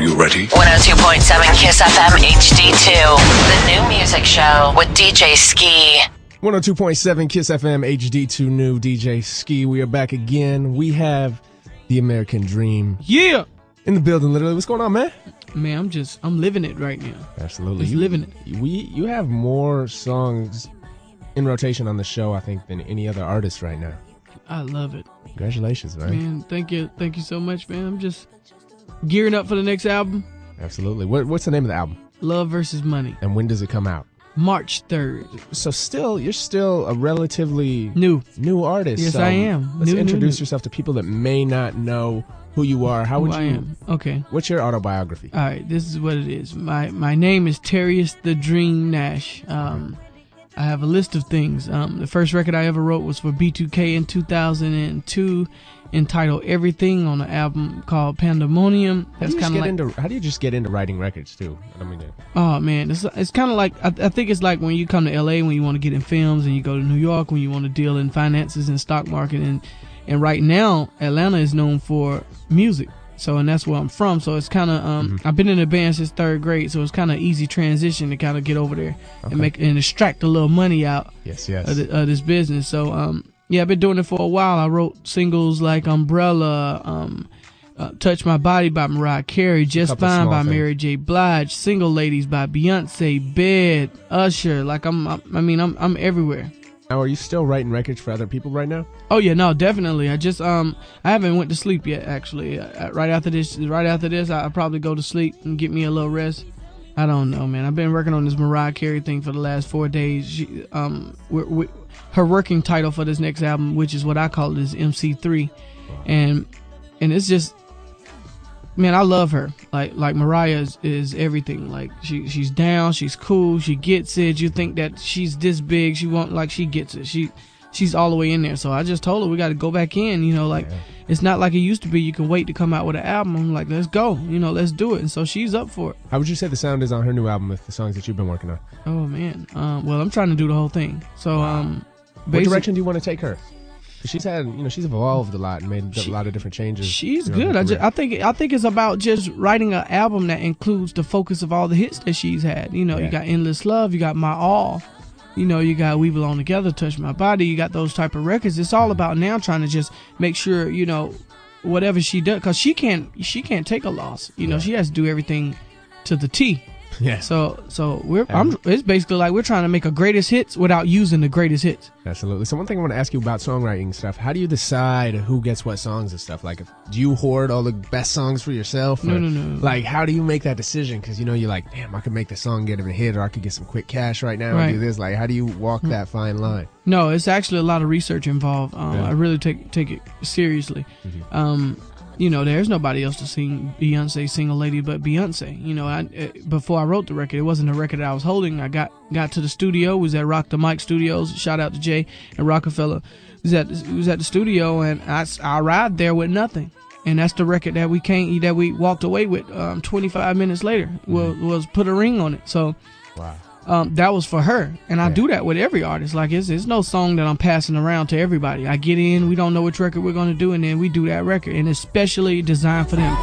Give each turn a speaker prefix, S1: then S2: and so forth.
S1: Are you ready?
S2: 102.7 Kiss FM HD2. The new music show with DJ Ski.
S3: 102.7 Kiss FM HD2 new DJ Ski. We are back again. We have the American Dream
S4: Yeah.
S3: in the building. Literally, what's going on, man?
S4: Man, I'm just I'm living it right now.
S3: Absolutely,
S4: Just living it.
S3: We you have more songs in rotation on the show, I think, than any other artist right now.
S4: I love it.
S3: Congratulations, man.
S4: Man, thank you. Thank you so much, man. I'm just gearing up for the next album,
S3: Absolutely. What, what's the name of the album?
S4: Love versus Money.
S3: And when does it come out?
S4: March 3rd.
S3: So still, you're still a relatively
S4: New.
S3: new artist.
S4: Yes,
S3: so
S4: I am.
S3: Let's
S4: New,
S3: introduce
S4: new.
S3: yourself to people that may not know who you are. How would you?
S4: I am. Okay.
S3: What's your autobiography?
S4: All right, this is what it is. My my name is Terius the Dream Nash. Um, I have a list of things. Um, the first record I ever wrote was for B2K in 2002, entitled "Everything" on an album called Pandemonium.
S3: How do
S4: That's
S3: you just
S4: kind of
S3: get
S4: like
S3: into? How do you just get into writing records too? I mean, uh,
S4: Oh man, it's it's kind of like I, I think it's like when you come to LA when you want to get in films, and you go to New York when you want to deal in finances and stock market, and and right now Atlanta is known for music. So and that's where I'm from. So it's kind of um
S3: Mm-hmm.
S4: I've been in the band since third grade, so it's kind of easy transition to kind of get over there
S3: Okay.
S4: and make and extract a little money out
S3: yes, yes.
S4: of, the, of this business. So um yeah, I've been doing it for a while. I wrote singles like Umbrella, um, uh, "Touch My Body" by Mariah Carey, "Just Fine" by
S3: things.
S4: Mary J. Blige, "Single Ladies" by Beyonce, "Bed," Usher. Like I'm, I'm I mean I'm I'm everywhere.
S3: Now, are you still writing records for other people right now?
S4: Oh yeah, no, definitely. I just um I haven't went to sleep yet. Actually, uh, right after this, right after this, I, I'll probably go to sleep and get me a little rest. I don't know, man. I've been working on this Mariah Carey thing for the last four days. She, um, we we her working title for this next album, which is what I call it, is MC3, and and it's just, man, I love her. Like like Mariah is, is everything. Like she she's down, she's cool, she gets it. You think that she's this big, she won't like she gets it. She she's all the way in there. So I just told her we got to go back in. You know, like it's not like it used to be. You can wait to come out with an album. I'm like, let's go. You know, let's do it. And so she's up for it.
S3: How would you say the sound is on her new album with the songs that you've been working on?
S4: Oh man. Um, well, I'm trying to do the whole thing. So um,
S3: What direction do you want to take her? She's had, you know, she's evolved a lot and made a lot of different changes.
S4: She's
S3: you know,
S4: good. I, just. I think I think it's about just writing an album that includes the focus of all the hits that she's had. You know,
S3: Yeah.
S4: you got Endless Love, you got My All, you know, you got We Belong Together, Touch My Body, you got those type of records. It's all about now trying to just make sure you know whatever she does because she can't she can't take a loss. You know, she has to do everything to the T.
S3: yes,
S4: So so we're I'm it's basically like we're trying to make a greatest hits without using the greatest hits.
S3: absolutely. So one thing I want to ask you about songwriting stuff. How do you decide who gets what songs and stuff? Like, do you hoard all the best songs for yourself?
S4: No,
S3: or,
S4: no, no.
S3: Like, how do you make that decision? Because you know, you're like, damn, I could make the song get a hit, or I could get some quick cash right now
S4: Right.
S3: and do this. Like, how do you walk that fine line?
S4: No, it's actually a lot of research involved. Um,
S3: Yeah.
S4: I really take take it seriously.
S3: Mm-hmm.
S4: Um, you know, there's nobody else to sing Beyonce "Single Lady" but Beyonce. You know, I uh, before I wrote the record, it wasn't a record that I was holding. I got got to the studio, was at Roc the Mic Studios. Shout out to Jay and Roc-A-Fella. Was at was at the studio, and I I arrived there with nothing. And that's the record that we can't that we walked away with. Um, 25 minutes later, was was put a ring on it. So
S3: Wow.
S4: Um, that was for her, and I
S3: Yeah.
S4: do that with every artist. Like it's, it's no song that I'm passing around to everybody. I get in, we don't know which record we're gonna do, and then we do that record, and it's specially designed for them.